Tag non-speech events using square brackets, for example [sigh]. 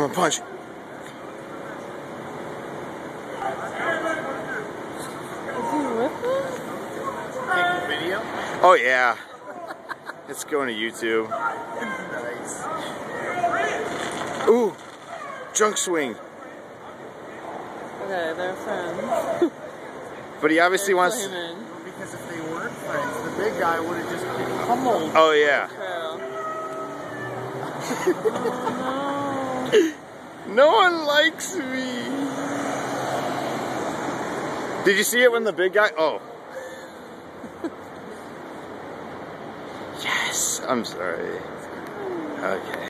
Don't punch. Is he with us? Taking video? Oh yeah. It's going to YouTube. Nice. Ooh, junk swing. Okay, they're friends. But he obviously They're wants. claiming. Because if they weren't friends, the big guy would have just been pummeled. Oh yeah. True. [laughs] oh No one likes me. Did you see it when the big guy? Oh. [laughs] Yes. I'm sorry. Okay.